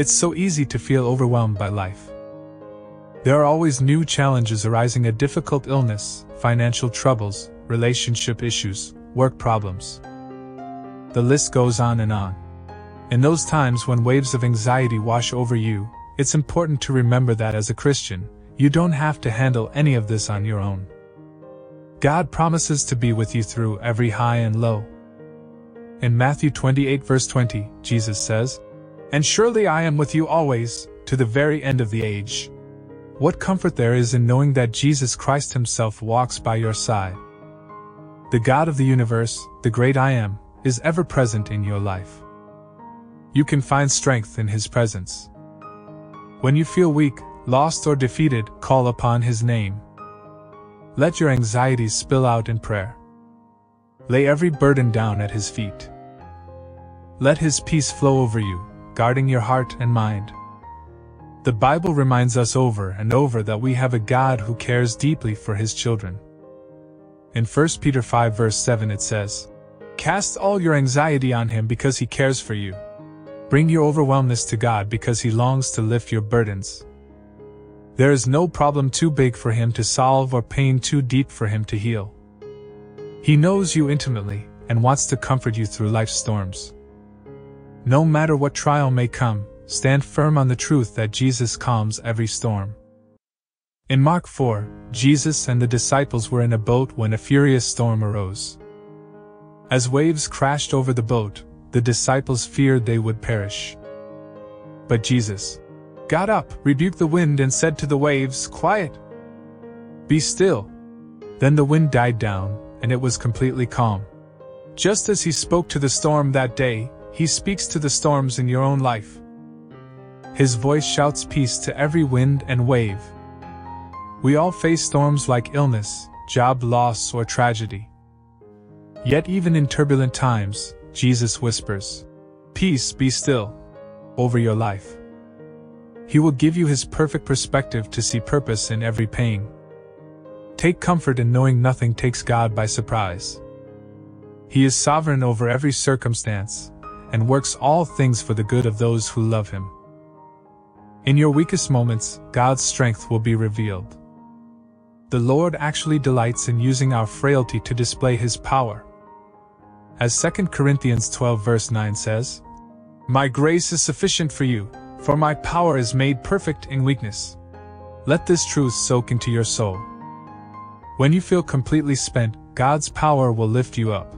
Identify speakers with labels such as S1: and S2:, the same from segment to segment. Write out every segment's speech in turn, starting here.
S1: It's so easy to feel overwhelmed by life. There are always new challenges arising a difficult illness, financial troubles, relationship issues, work problems. The list goes on and on. In those times when waves of anxiety wash over you, it's important to remember that as a Christian, you don't have to handle any of this on your own. God promises to be with you through every high and low. In Matthew 28, verse 20, Jesus says, And surely I am with you always, to the very end of the age. What comfort there is in knowing that Jesus Christ Himself walks by your side. The God of the universe, the great I am, is ever present in your life. You can find strength in His presence. When you feel weak, lost, or defeated, call upon His name. Let your anxieties spill out in prayer. Lay every burden down at His feet. Let His peace flow over you, guarding your heart and mind. The Bible reminds us over and over that we have a God who cares deeply for his children. In 1 Peter 5 verse 7 it says, Cast all your anxiety on him because he cares for you. Bring your overwhelmness to God because he longs to lift your burdens. There is no problem too big for him to solve or pain too deep for him to heal. He knows you intimately and wants to comfort you through life's storms. No matter what trial may come, stand firm on the truth that Jesus calms every storm. In Mark 4, Jesus and the disciples were in a boat when a furious storm arose. As waves crashed over the boat, the disciples feared they would perish. But Jesus got up, rebuked the wind, and said to the waves, Quiet! Be still. Then the wind died down, and it was completely calm. Just as he spoke to the storm that day, he speaks to the storms in your own life. His voice shouts peace to every wind and wave. We all face storms like illness, job loss, or tragedy. Yet, even in turbulent times, Jesus whispers, Peace, be still, over your life. He will give you His perfect perspective to see purpose in every pain. Take comfort in knowing nothing takes God by surprise. He is sovereign over every circumstance, and works all things for the good of those who love Him. In your weakest moments, God's strength will be revealed. The Lord actually delights in using our frailty to display His power. As 2 Corinthians 12 verse 9 says, My grace is sufficient for you, for my power is made perfect in weakness. Let this truth soak into your soul. When you feel completely spent, God's power will lift you up.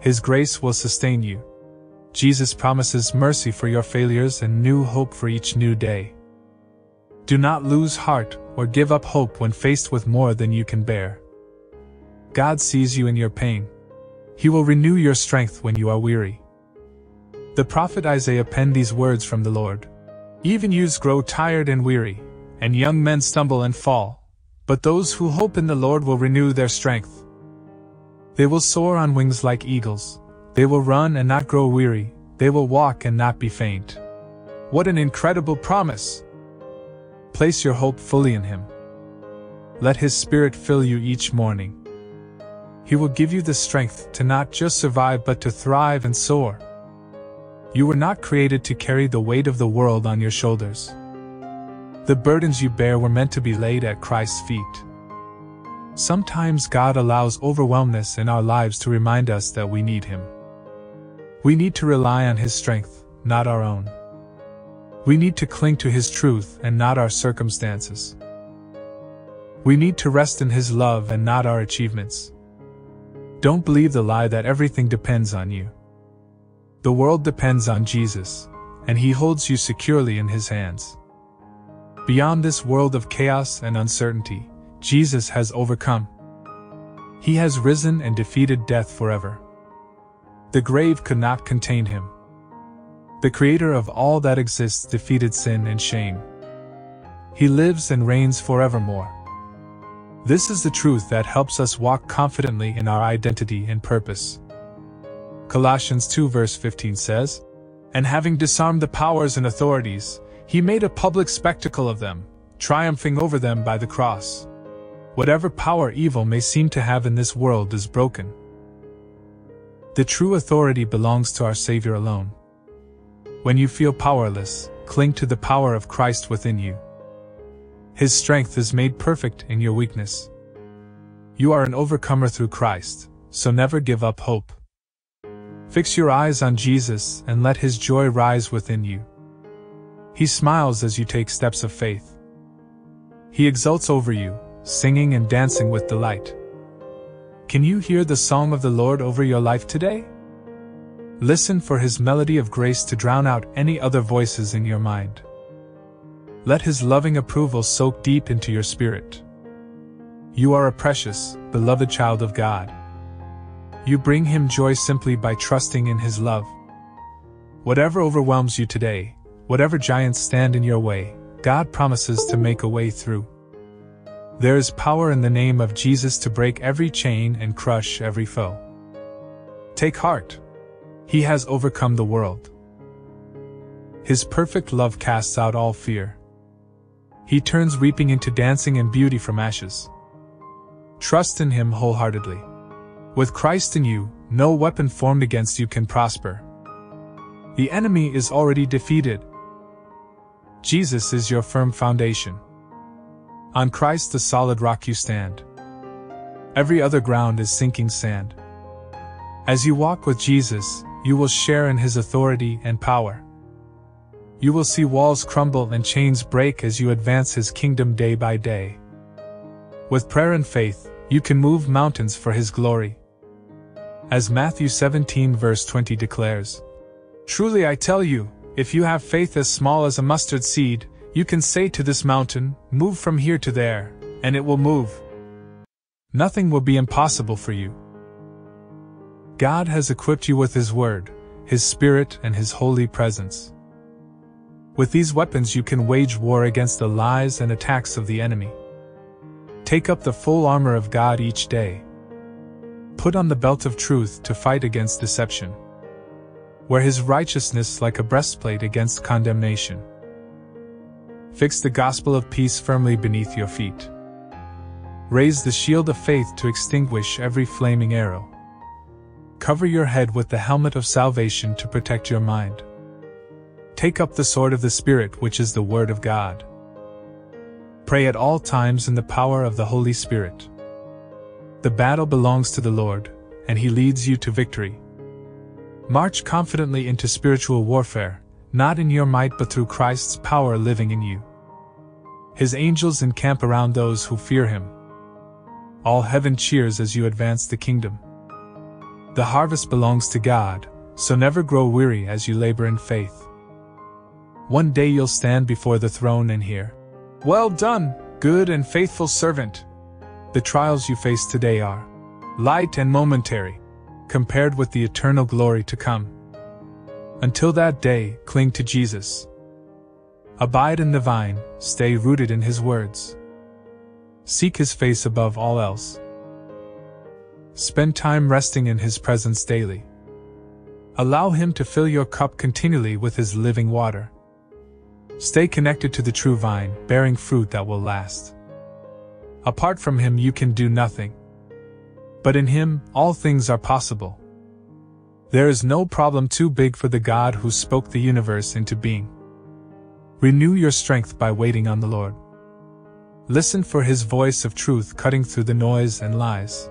S1: His grace will sustain you. Jesus promises mercy for your failures and new hope for each new day. Do not lose heart or give up hope when faced with more than you can bear. God sees you in your pain. He will renew your strength when you are weary. The prophet Isaiah penned these words from the Lord Even youths grow tired and weary, and young men stumble and fall, but those who hope in the Lord will renew their strength. They will soar on wings like eagles. They will run and not grow weary, they will walk and not be faint. What an incredible promise! Place your hope fully in Him. Let His Spirit fill you each morning. He will give you the strength to not just survive but to thrive and soar. You were not created to carry the weight of the world on your shoulders. The burdens you bear were meant to be laid at Christ's feet. Sometimes God allows overwhelmness in our lives to remind us that we need Him. We need to rely on His strength, not our own. We need to cling to His truth and not our circumstances. We need to rest in His love and not our achievements. Don't believe the lie that everything depends on you. The world depends on Jesus, and He holds you securely in His hands. Beyond this world of chaos and uncertainty, Jesus has overcome. He has risen and defeated death forever. The grave could not contain him. The creator of all that exists defeated sin and shame. He lives and reigns forevermore. This is the truth that helps us walk confidently in our identity and purpose. Colossians 2 verse 15 says, And having disarmed the powers and authorities, he made a public spectacle of them, triumphing over them by the cross. Whatever power evil may seem to have in this world is broken. The true authority belongs to our Savior alone. When you feel powerless, cling to the power of Christ within you. His strength is made perfect in your weakness. You are an overcomer through Christ, so never give up hope. Fix your eyes on Jesus and let His joy rise within you. He smiles as you take steps of faith. He exults over you, singing and dancing with delight. Can you hear the song of the Lord over your life today? Listen for His melody of grace to drown out any other voices in your mind. Let His loving approval soak deep into your spirit. You are a precious, beloved child of God. You bring Him joy simply by trusting in His love. Whatever overwhelms you today, whatever giants stand in your way, God promises to make a way through. There is power in the name of Jesus to break every chain and crush every foe. Take heart. He has overcome the world. His perfect love casts out all fear. He turns weeping into dancing and beauty from ashes. Trust in Him wholeheartedly. With Christ in you, no weapon formed against you can prosper. The enemy is already defeated. Jesus is your firm foundation. On Christ the solid rock you stand. Every other ground is sinking sand. As you walk with Jesus, you will share in his authority and power. You will see walls crumble and chains break as you advance his kingdom day by day. With prayer and faith, you can move mountains for his glory. As Matthew 17 verse 20 declares, Truly I tell you, if you have faith as small as a mustard seed, you can say to this mountain, Move from here to there, and it will move. Nothing will be impossible for you. God has equipped you with His Word, His Spirit, and His holy presence. With these weapons, you can wage war against the lies and attacks of the enemy. Take up the full armor of God each day. Put on the belt of truth to fight against deception. Wear his righteousness like a breastplate against condemnation. Fix the gospel of peace firmly beneath your feet. Raise the shield of faith to extinguish every flaming arrow. Cover your head with the helmet of salvation to protect your mind. Take up the sword of the Spirit, which is the Word of God. Pray at all times in the power of the Holy Spirit. The battle belongs to the Lord, and He leads you to victory. March confidently into spiritual warfare, not in your might but through Christ's power living in you. His angels encamp around those who fear Him. All heaven cheers as you advance the kingdom. The harvest belongs to God, so never grow weary as you labor in faith. One day you'll stand before the throne and hear, Well done, good and faithful servant. The trials you face today are light and momentary, compared with the eternal glory to come. Until that day, cling to Jesus. Abide in the vine, stay rooted in His words. Seek His face above all else. Spend time resting in His presence daily. Allow Him to fill your cup continually with His living water. Stay connected to the true vine, bearing fruit that will last. Apart from Him, you can do nothing. But in Him, all things are possible. There is no problem too big for the God who spoke the universe into being. Renew your strength by waiting on the Lord. Listen for His voice of truth cutting through the noise and lies.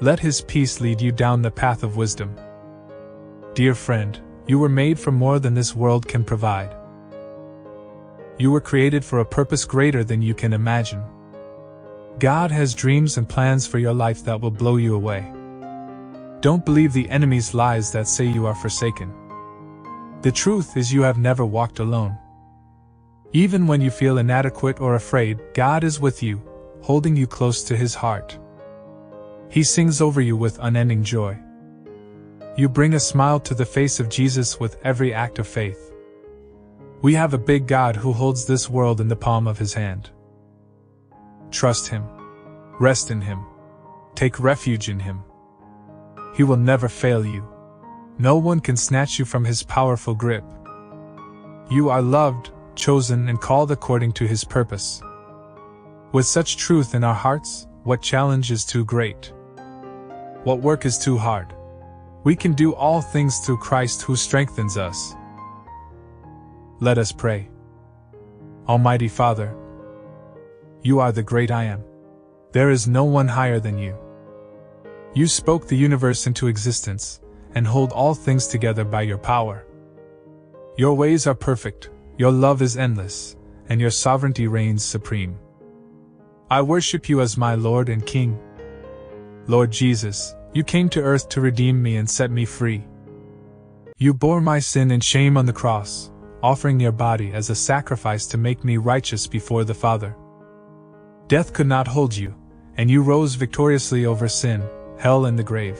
S1: Let His peace lead you down the path of wisdom. Dear friend, you were made for more than this world can provide. You were created for a purpose greater than you can imagine. God has dreams and plans for your life that will blow you away. Don't believe the enemy's lies that say you are forsaken. The truth is, you have never walked alone. Even when you feel inadequate or afraid, God is with you, holding you close to His heart. He sings over you with unending joy. You bring a smile to the face of Jesus with every act of faith. We have a big God who holds this world in the palm of His hand. Trust Him. Rest in Him. Take refuge in Him. He will never fail you. No one can snatch you from His powerful grip. You are loved, chosen, and called according to His purpose. With such truth in our hearts, what challenge is too great? What work is too hard? We can do all things through Christ who strengthens us. Let us pray. Almighty Father, you are the great I am. There is no one higher than you. You spoke the universe into existence and hold all things together by your power. Your ways are perfect, your love is endless, and your sovereignty reigns supreme. I worship you as my Lord and King. Lord Jesus, you came to earth to redeem me and set me free. You bore my sin and shame on the cross, offering your body as a sacrifice to make me righteous before the Father. Death could not hold you, and you rose victoriously over sin, hell, and the grave.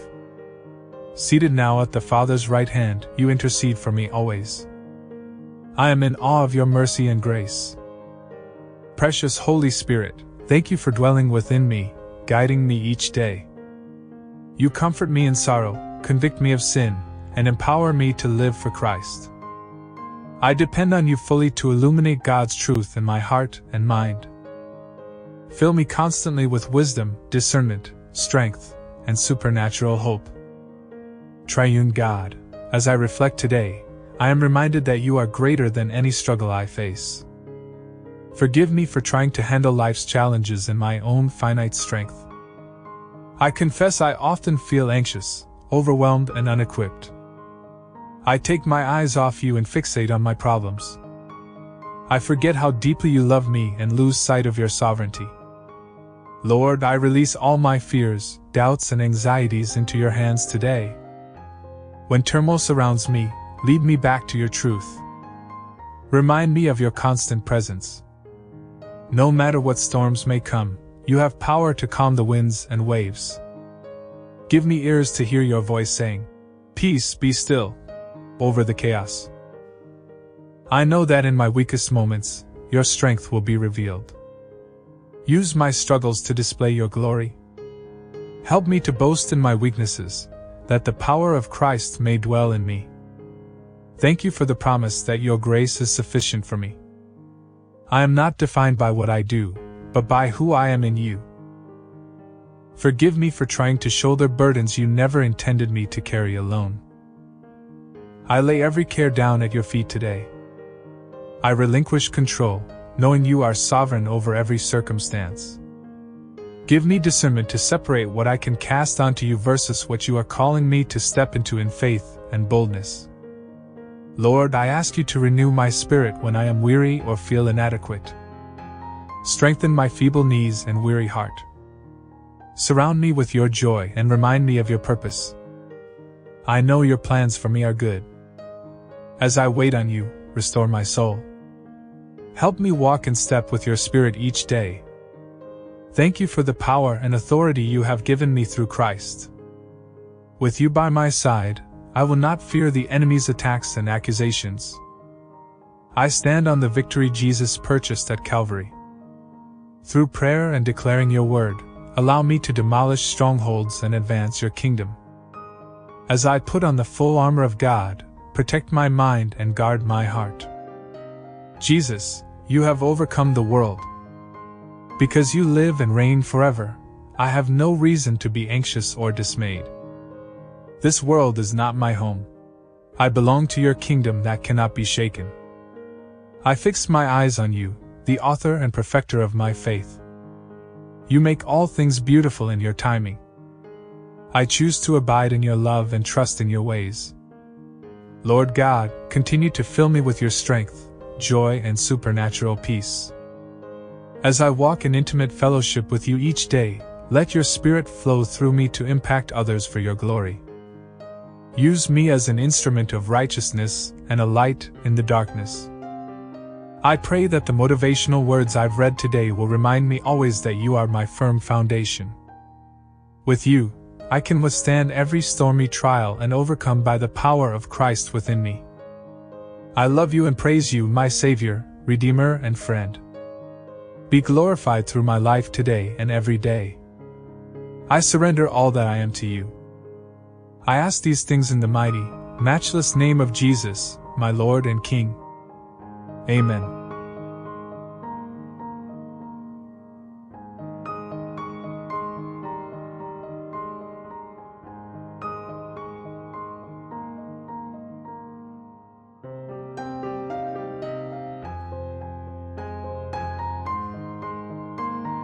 S1: Seated now at the Father's right hand, you intercede for me always. I am in awe of your mercy and grace. Precious Holy Spirit, thank you for dwelling within me, guiding me each day. You comfort me in sorrow, convict me of sin, and empower me to live for Christ. I depend on you fully to illuminate God's truth in my heart and mind. Fill me constantly with wisdom, discernment, strength, and supernatural hope. Triune God, as I reflect today, I am reminded that you are greater than any struggle I face. Forgive me for trying to handle life's challenges in my own finite strength. I confess I often feel anxious, overwhelmed, and unequipped. I take my eyes off you and fixate on my problems. I forget how deeply you love me and lose sight of your sovereignty. Lord, I release all my fears, doubts, and anxieties into your hands today. When turmoil surrounds me, Lead me back to your truth. Remind me of your constant presence. No matter what storms may come, you have power to calm the winds and waves. Give me ears to hear your voice saying, Peace, be still, over the chaos. I know that in my weakest moments, your strength will be revealed. Use my struggles to display your glory. Help me to boast in my weaknesses, that the power of Christ may dwell in me. Thank you for the promise that your grace is sufficient for me. I am not defined by what I do, but by who I am in you. Forgive me for trying to shoulder burdens you never intended me to carry alone. I lay every care down at your feet today. I relinquish control, knowing you are sovereign over every circumstance. Give me discernment to separate what I can cast onto you versus what you are calling me to step into in faith and boldness. Lord, I ask you to renew my spirit when I am weary or feel inadequate. Strengthen my feeble knees and weary heart. Surround me with your joy and remind me of your purpose. I know your plans for me are good. As I wait on you, restore my soul. Help me walk in step with your Spirit each day. Thank you for the power and authority you have given me through Christ. With you by my side, I will not fear the enemy's attacks and accusations. I stand on the victory Jesus purchased at Calvary. Through prayer and declaring your word, allow me to demolish strongholds and advance your kingdom. As I put on the full armor of God, protect my mind and guard my heart. Jesus, you have overcome the world. Because you live and reign forever, I have no reason to be anxious or dismayed. This world is not my home. I belong to your kingdom that cannot be shaken. I fix my eyes on you, the author and perfecter of my faith. You make all things beautiful in your timing. I choose to abide in your love and trust in your ways. Lord God, continue to fill me with your strength, joy, and supernatural peace. As I walk in intimate fellowship with you each day, let your spirit flow through me to impact others for your glory. Use me as an instrument of righteousness and a light in the darkness. I pray that the motivational words I've read today will remind me always that you are my firm foundation. With you, I can withstand every stormy trial and overcome by the power of Christ within me. I love you and praise you, my Savior, Redeemer, and friend. Be glorified through my life today and every day. I surrender all that I am to you. I ask these things in the mighty, matchless name of Jesus, my Lord and King. Amen.